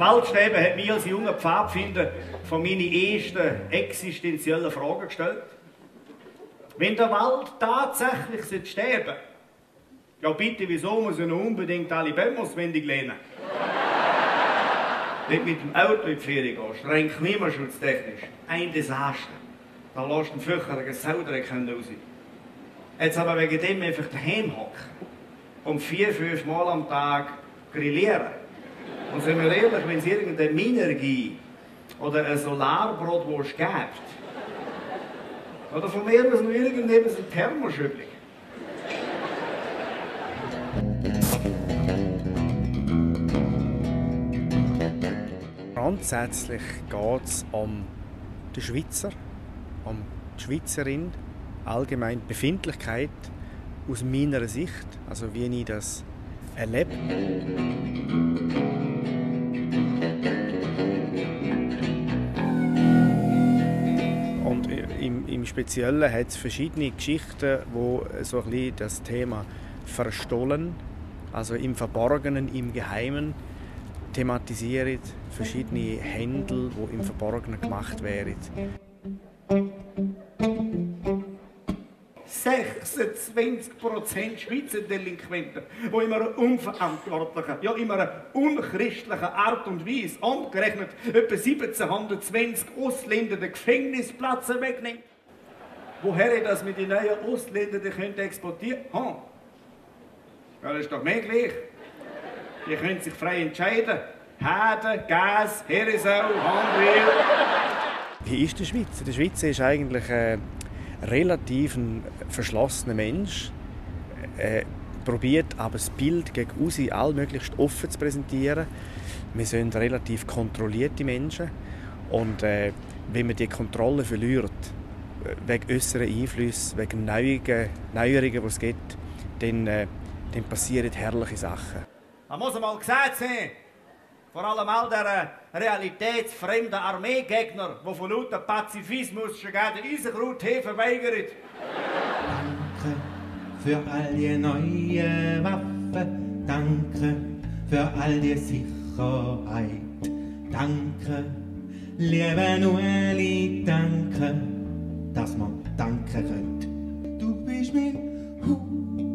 Waldsterben hat mich als junger Pfadfinder von meinen ersten existenziellen Fragen gestellt. Wenn der Wald tatsächlich sterben sollte, ja bitte, wieso muss er noch unbedingt alle Bäume auswendig lernen? Nicht mit dem Auto in die Ferien gehen, streng klimaschutztechnisch. Ein Desaster. Da lässt ein fürchterlicher Saudreck raus. Jetzt aber wegen dem einfach daheim hocken und vier, fünf Mal am Tag grillieren. Und sind wir ehrlich, wenn es irgendeine Minergie oder ein Solarbrot, das es gibt, oder von mir aus noch irgendetwas ein Thermoschübli. Grundsätzlich geht es um den Schweizer, um die Schweizerin, allgemein Befindlichkeit aus meiner Sicht, also wie ich das erlebe. Im, Speziellen hat es verschiedene Geschichten, wo so ein bisschen das Thema Verstohlen, also im Verborgenen, im Geheimen, thematisieren, verschiedene Händel, die im Verborgenen gemacht werden. 26% Schweizer Delinquenten, die in einer unverantwortlichen, ja in einer unchristlichen Art und Weise umgerechnet etwa 1720 Ausländer den Gefängnisplatz wegnehmen. Woher das mit den neuen Ausländern exportieren könnte? Hm. Ja, das ist doch mehr gleich. Die können sich frei entscheiden. Herde, Gas, Heresau, Handwil. Wie ist der Schweizer? Der Schweizer ist eigentlich ein relativ ein verschlossener Mensch. Er probiert aber das Bild gegen außen allmöglichst offen zu präsentieren. Wir sind relativ kontrollierte Menschen. Und äh, wenn man die Kontrolle verliert, wegen äußeren Einflüssen, wegen Neuerungen, Neuerungen die es gibt, dann, äh, dann passieren herrliche Sachen. Man muss einmal gesagt sein, vor allem all der realitätsfremden Armeegegner, die von lauter Pazifismus schon gerne den Eisenkrauttee verweigern. Danke für all die neuen Waffen. Danke für all die Sicherheit. Danke, liebe Ueli, danke, dass man danken könnt. Du bist mein Hu